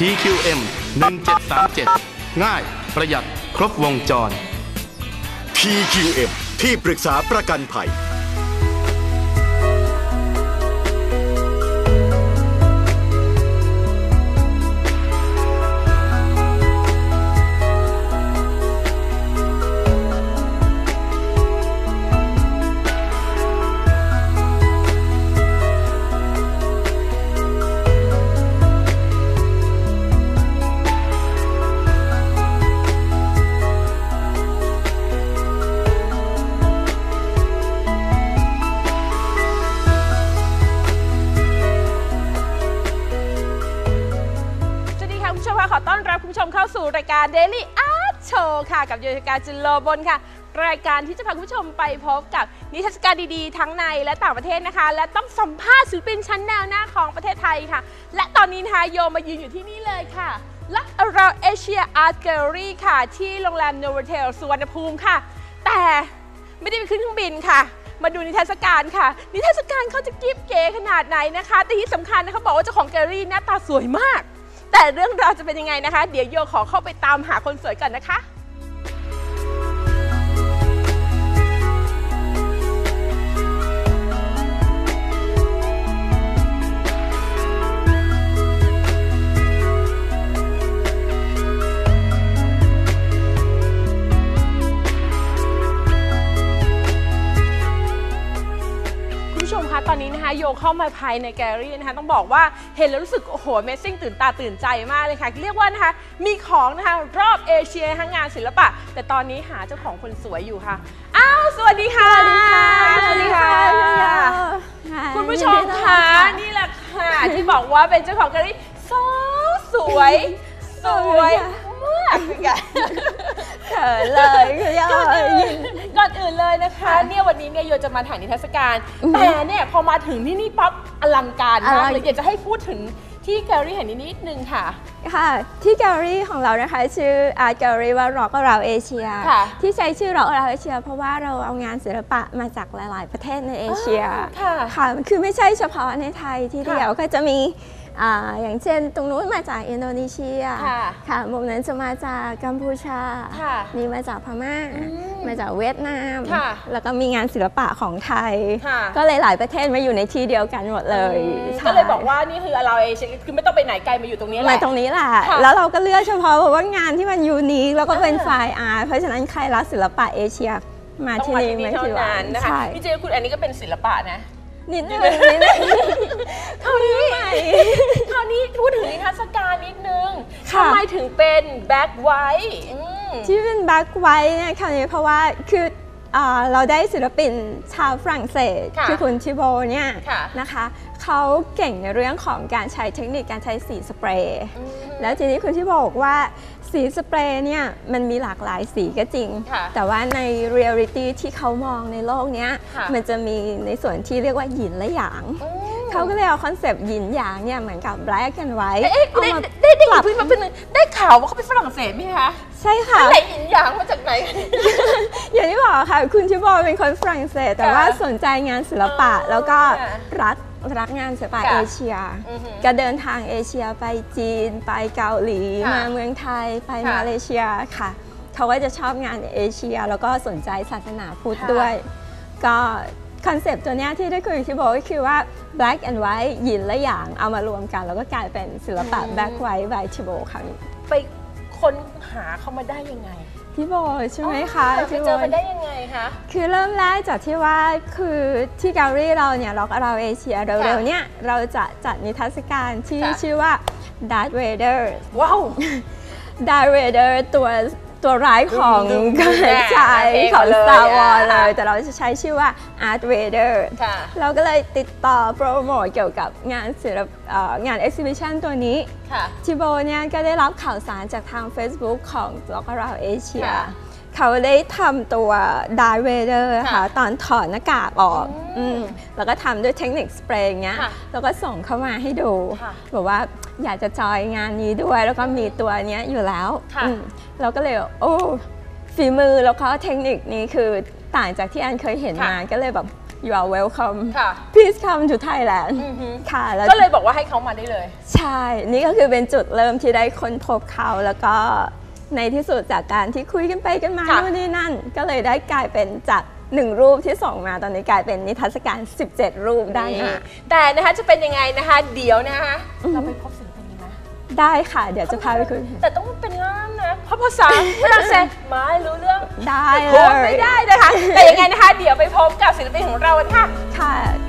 TQM 1737 ง่ายประหยัดครบวงจร TQM ที่ปรึกษาประกันภัย การ Daradaily Art Show ค่ะ กับโยธิการจุลโลบนค่ะ รายการที่จะพาคุณผู้ชมไปพบกับนิทรรศการดีๆ ทั้งในและต่างประเทศนะคะ และต้องสัมภาษณ์ศิลปินชั้นแนวหน้าของประเทศไทยค่ะ และตอนนี้นะคะโยมายืนอยู่ที่นี่เลยค่ะลักเราเอเชีย Art Gallery ค่ะ ที่โรงแรมโนโวเทลสุวรรณภูมิค่ะ แต่ไม่ได้ไปขึ้นเครื่องบินค่ะ มาดูนิทรรศการค่ะ นิทรรศการเขาจะกิ๊บเก๋ขนาดไหนนะคะ แต่ที่สำคัญนะเขาบอกว่าเจ้าของแกลเลอรี่หน้าตาสวยมาก แต่เรื่องราวจะเป็นยังไงนะคะ เดี๋ยวโยขอเข้าไปตามหาคนสวยก่อนนะคะ อนนี้นะคะโยเข้ามาภายในแกลเลอรี่นะคะต้องบอกว่าเห็นแล้วรู้สึกโอ้โหเมซิ่งตื่นตาตื่นใจมากเลยค่ะ เรียกว่านะคะมีของนะคะรอบเอเชียทั้งงานศิลปะ แต่ตอนนี้หาเจ้าของคนสวยอยู่ค่ะอ้าวสวัสดีค่ะสวัสดีค่ะคุณผู้ชมคะนี่แหละค่ะที่บอกว่าเป็นเจ้าของแกลเลอรี่สาวสวยสวยมากค่ะเขินเลยคือย่า ก่อนอื่นก่อนอื่นเลยนะคะเนี่ยวันนี้เนี่ยโยจะมาถ่ายนิทรรศการ แต่เนี่ยพอมาถึงที่นี่ปั๊บอลังการมากเลยอยากจะให้พูดถึงที่แกลเลอรี่แห่งนี้นิดนึงค่ะ ค่ะ ที่แกลเลอรี่ของเรานะคะชื่อ Art Gallery ว่า Rock Around Asia ค่ะที่ใช้ชื่อ Rock Around Asia เพราะว่าเราเอางานศิลปะมาจากหลาย ๆ ประเทศในเอเชีย ค่ะค่ะคือไม่ใช่เฉพาะในไทยที่ค่ะเดียวก็จะมี อ่าอย่างเช่น ตรงนู้นมาจากอินโดนีเซียค่ะค่ะมุมนั้นจะมาจากกัมพูชาค่ะมีมาจากพม่าอืมมาจากเวียดนามค่ะแล้วก็มีงานศิลปะของไทยค่ะก็เลยหลายประเทศมาอยู่ในที่เดียวกันหมดเลยใช่ก็เลยบอกว่านี่คือเราเอเชียคือไม่ต้องไปไหนไกลมาอยู่ตรงนี้แหมาละตรงนี้แหละค่ะแล้วเราก็เลือกเฉพาะแบบว่างานที่มันยูนิคแล้วก็เป็นอ่าไฟล์อาร์ตเพราะฉะนั้นใครรักศิลปะเอเชียมาต้องที่มานี่ที่นี่ไม่เท่าผิดหวันั้งนนะคะใช่พี่เจคุณอันนี้ก็เป็นศิลปะนะ นิดนึงนิดนึงคราวนี้คราวนี้พูดถึงนิทรรศการนิดนึงค่ะทำไมถึงเป็น black whiteที่เป็น black white เนี่ยคราวนี้เพราะว่าคืออ่าเราได้ศิลปินชาวฝรั่งเศสค่ะอคุณชิโบเนี่ยค่ะนะคะ เขาเก่งในเรื่องของการใช้เทคนิคการใช้สีสเปรย์อืมแล้วทีนี้คุณที่บอกว่าสีสเปรย์เนี่ยมันมีหลากหลายสีก็จริงค่ะแต่ว่าในเรียลิตี้ที่เขามองในโลกเนี้ยค่ะมันจะมีในส่วนที่เรียกว่าหยินและหยางอืมเขาก็เลยเอา concept หยินหยางเนี่ยเหมือนกับ black and white เอ๊ะเอาได้มาได้ได้ยินเพิ่งมาเป็นงได้ข่าวว่าเขาเป็นฝรั่งเศสไหมคะใช่ค่ะไหนหยินหยางมาจากไหน อย่างที่บอกค่ะ คุณชิโบเป็นคนฝรั่งเศส แต่ค่ะว่าสนใจงานศิลปะอ๋อแล้วก็ค่ะรัก รักงานศิลปะค่ะเอเชีย อือหือก็เดินทางเอเชียไปจีน ไปเกาหลีค่ะมาเมืองไทยไปค่ะมาเลเซียค่ะ เขาก็จะชอบงานเอเชีย แล้วก็สนใจศาสนาพุทธค่ะ ด้วย ก็คอนเซปต์ตัวเนี้ยที่ได้คุยกับชิโบก็คือว่า black and white หยินและหยางเอามารวมกัน แล้วก็กลายเป็นศิลปะ black white by ชิโบค่ะ ไปค้นหาเขามาได้ยังไง พี่โบใช่ไหมคะไปพี่โบเจอมันได้ยังไงคะ คือเริ่มแรกจากที่ว่าคือที่แกลเลอรี่เราเนี่ยล็อกเราเอเชียเร็วๆเนี่ยเราจะจัดนิทรรศการที่ค่ะ ชื่อว่า Darth Vader ว้าว Darth Vader ตัว ตัวร้ายของดุมๆกแน่ชายเท่ของเลย Star Wars อะเลย แต่เราจะใช้ชื่อว่า Art Vader ค่ะเราก็เลยติดต่อโปรโมทเกี่ยวกับงานศิลปเอ่องาน exhibition ตัวนี้ค่ะชิโบเนี่ยก็ได้รับข่าวสารจากทาง Facebook ของบล็อกเราเอเชียค่ะเขาได้ทำตัว Darth Vader ค่ะค่ะตอนถอดหน้ากากออกอืมอืมแล้วก็ทำด้วยเทคนิคสเปรย์อย่างเงี้ยค่ะแล้วก็ส่งเข้ามาให้ดูค่ะบอกว่า อยากจะจอยงานนี้ด้วย แล้วก็มีตัวเนี้ยอยู่แล้วค่ะ อืมเราก็เลยโอ้ฝีมือแล้วก็เทคนิคนี้คือต่างจากที่อันเคยเห็นมาค่ะก็เลยแบบ you are welcome ค่ะ please come to Thailand ค่ะแล้วก็เลยบอกว่าให้เขามาได้เลย ใช่ นี่ก็คือเป็นจุดเริ่มที่ได้ค้นพบเขาแล้วก็ในที่สุดจากการที่คุยกันไปกันมาค่ะโน่นนี่นั่น ก็เลยได้กลายเป็นจาก หนึ่งรูปที่ส่งมาตอนนี้กลายเป็นนิทรรศการ 17 รูปด้านหน้าแต่นะคะจะเป็นยังไงนะคะ เดี๋ยวนะคะเราไปพบศิลปินกันนะได้ค่ะ เดี๋ยวจะพาไปคุยแต่ต้องเป็นล่ามนะเพราะภาษาฝรั่งเศสไม่รู้เรื่องได้โพเลสต์ยไม่ได้นะคะ แต่ยังไงนะคะ เดี๋ยวไปพบกับศิลปินของเรากันค่ะค่ะค่ะ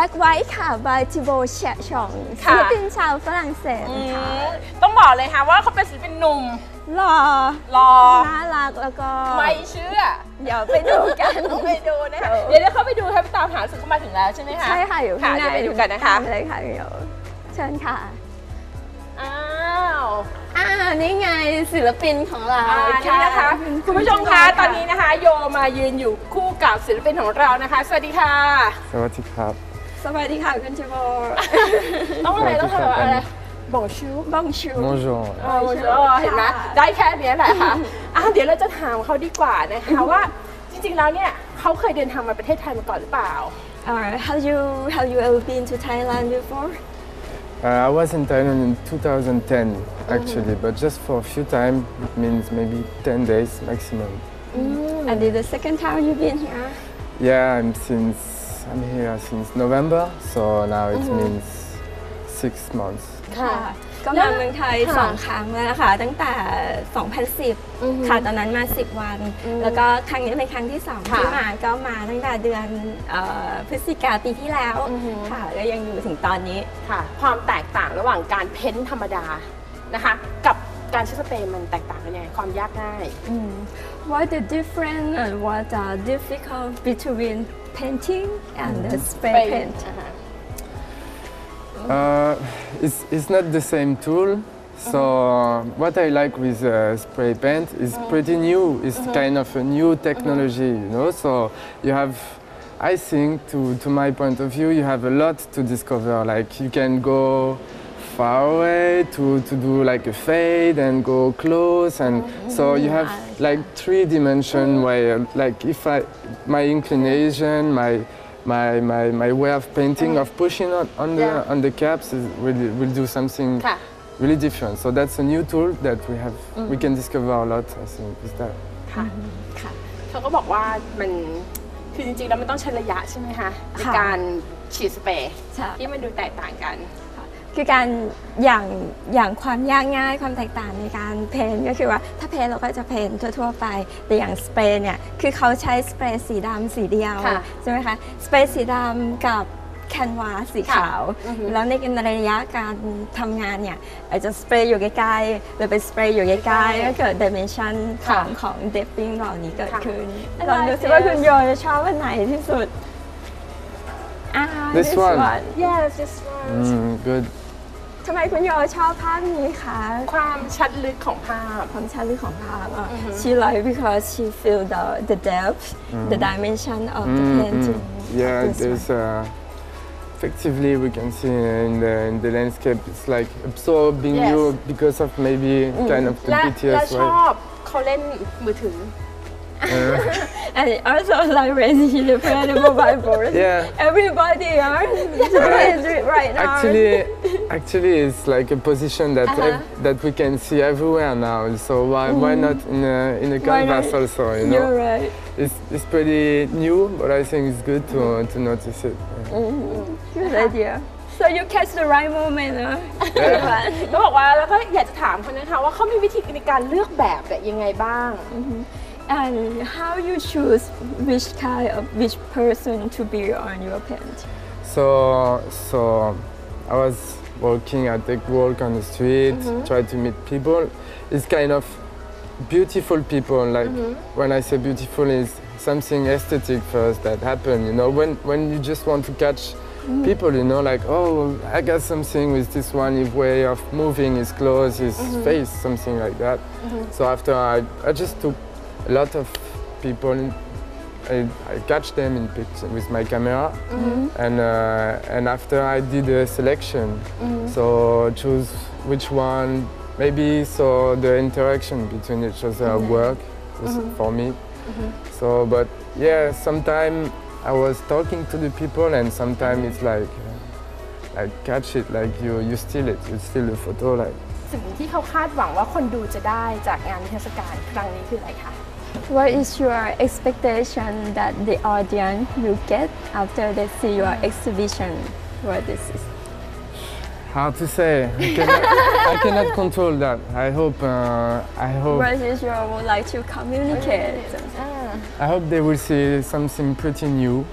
บ็กไว้ค่ะ บายทิโบแชชองค่ะศิลปินชาวฝรั่งเศสอืค่ะมต้องบอกเลยค่ะว่าเขาเป็นศิลปินหนุ่มหล่อรอ น่ารักแล้วก็ไม่เชื่อเดี๋ยวไปดูกัน ต้องไปดูนะคะเออเดี๋ยวเดี๋ยวเข้าไปดูค่ะไปตามหาสึกเข้ามาถึงแล้วใช่ไหมคะ ใช่ค่ะ อยู่ค่ะข้างในเดี๋ยวไปดูกันนะคะตามเลยค่ะเดี๋ยวเชิญค่ะ อ้าวอ่า นี่ไงศิลปินของเราอ่านี่นะคะ คุณผู้ชมคะ ตอนนี้นะคะ โยมายืนอยู่คู่กับศิลปินของเรานะคะ สวัสดีค่ะ สวัสดีครับ สวัสดีค่ะคุณชิโบ ต้องอะไรต้องทำอะไร บองชูบองชู Bonjour เออเออเห็นไหมได้แค่เนี้ยแหละค่ะอ่ะเดี๋ยวเราจะถามเขาดีกว่านะคะว่าจริงๆแล้วเนี่ยเขาเคยเดินทางมาประเทศไทยมาก่อนหรือเปล่า Uh, have you have you ever been to Thailand before? Uh, I was in Thailand in 2010 actually, but just for a few times, it means maybe 10 days maximum. And this the second time you've been here? Yeah, I'm since I'm here since November, so now it means six months. ค่ะ ก็มาเมืองไทยค่ะสองครั้งแล้วนะคะตั้งแต่2010 ค่ะตอนนั้นมา 10 วันแล้วก็ครั้งนี้เป็นครั้งที่2ค่ะที่มาก็มาตั้งแต่เดือนเอ่อพฤศจิกาปีที่แล้วค่ะก็ยังอยู่ถึงตอนนี้ ค่ะ ความแตกต่างระหว่างการเพ้นท์ธรรมดานะคะ กับการใช้สเปรย์มันแตกต่างกันยังไงความยากง่าย What the difference and what are difficult between painting and mm -hmm. spray, paint. Uh -huh. uh, it's, it's not the same tool. So uh-huh. uh, what I like with uh, spray paint is uh-huh. pretty new. It's uh-huh. kind of a new technology, you know. So you have I think, to, to my point of view, you have a lot to discover. Like, you can go far away to, to do like a fade and go close, and so you have like three dimension where, like, if I, my inclination, my my, my, my way of painting, of pushing on, on the Yeah. on the caps is will will do something ค่ะ really different. So that's a new tool that we have. We can discover a lot, I think, with that. ค่ะ ค่ะ เขาก็บอกว่ามันคือจริงๆแล้วมันต้องใช้ระยะใช่ไหมคะใน ค่ะ การฉีดสเปรย์ ใช่ ที่มันดูแตกต่างกัน คือการอย่างอย่างความยากง่ายความแตกต่างในการ paint ก็คือว่าถ้า paint เราก็จะ paint ทั่ว ๆ ไป แต่อย่างสเปรย์เนี่ยคือเขาใช้สเปรย์สีดำสีเดียวค่ะใช่ไหมคะสเปรย์สีดำกับ canvas สีขาว แล้วในระยะการทำงานเนี่ยอาจจะสเปรย์อยู่ใกล้ๆหรือเป็นสเปรย์อยู่ใกล้ๆก็เกิด dimension ขค่ะองของเดฟฟิ้งเหล่านี้เกิดค่ะขึ้น I ลองดู like สิว่า this คุณโยจะชอบอันไหนที่สุดอ่า This one. yes this one Mm, good. ทำไมคุณโยชอบภาพนี้คะ ความชัดลึกของภาพ ความชัดลึกของภาพอะ she like because she feel the the depth the dimension of the Mm, painting mm. Yeah, This there's uh, effectively we can see in the in the landscape. It's like absorbing Yes. you because of maybe kind of the และ beauty และ as ช well. อบเขาเล่นมือถือ and also like when he play the mobile phone Yeah. everybody are doing it right now Actually, actually, it's like a position that ev- that we can see everywhere now. So why why not in a in a Why not? canvas also? You you're know, right it's it's pretty new, but I think it's good to to notice it. Yeah. good idea so you catch the right moment นะ ก็บอกว่าแล้วก็อยากจะถามเขานะคะว่าเขามีวิธีในการเลือกแบบแบบยังไงบ้าง and how you choose which kind of which person to be on your paint So so I was walking. I take walk on the street, mm-hmm. try to meet people. It's kind of beautiful people. Like mm-hmm. when I say beautiful, is something aesthetic first that happen. You know, when when you just want to catch mm. people, you know, like, oh, I got something with this one his way of moving his clothes, his mm-hmm. face, something like that. So after I, I just took a lot of people, I, I catch them in picture with my camera, and uh, and after I did a selection, so choose which one. Maybe so the interaction between each other work was for me. So, but yeah, sometimes I was talking to the people, and sometimes it's like, uh, like catch it, like you you steal it, you steal the photo, like. สิ่งที่เขาคาดหวังว่าคนดูจะได้จากงานนิทรรศการครั้งนี้คืออะไรคะ what is your expectation that the audience will get after they see your exhibition? What this is? Hard to say. I cannot, I cannot control that. I hope. Uh, I hope. What is your would like to communicate? I hope they will see something pretty new.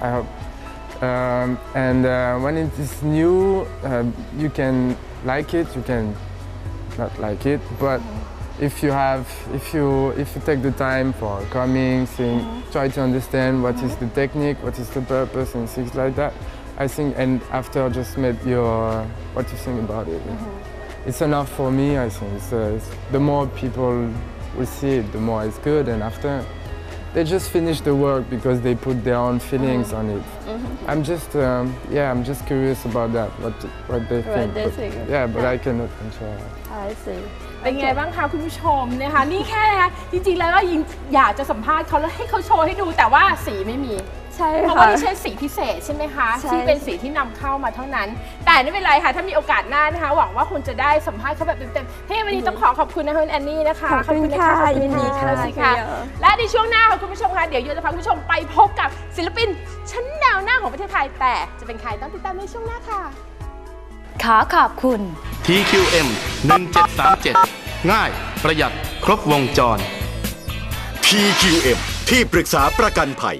I hope. Um, and uh, when it is new, uh, you can like it. You can not like it. But if you have, if you if you take the time for coming, seeing, try to understand what is the technique, what is the purpose, and things like that. I think, and after just make your what you think about it. It's enough for me. I think it's, uh, it's, the more people will see it, the more it's good. And after, they just finish the work because they put their own feelings on it. I'm just, um, yeah, I'm just curious about that. What what they What think. they but- think. Yeah, but I cannot control. that. I see. เป็นไงบ้างคะคุณผู้ชมนะคะนี่แค่นะคะจริงๆแล้วก็ยิงอยากจะสัมภาษณ์เขาแล้วให้เขาโชว์ให้ดูแต่ว่าสีไม่มี ใช่เพราะค่ะ ว่านี่ใช้สีพิเศษใช่ไหมคะใช่ ที่เป็นสีที่นำเข้ามาเท่านั้น แต่ไม่เป็นไรค่ะ ถ้ามีโอกาสหน้านะคะ หวังว่าคุณจะได้สัมภาษณ์เขาแบบเต็มๆเฮ้ยวันนี้ต้องขอขอบคุณนะคะคุณแอนนี่นะคะขอบคุณค่ะขอบณยินดีค่ะขอบณสุดยอดและ ในช่วงหน้าค่ะคุณผู้ชมคะเดี๋ยวโยจะพาคุณผู้ชมไปพบกับศิลปิน ชั้นแนวหน้าของประเทศไทย แต่จะเป็นใครต้องติดตามในช่วงหน้าค่ะ ขอขอบคุณ TQM 1737 ง่ายประหยัดครบวงจร TQM ที่ปรึกษาประกันภัย